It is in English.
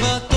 but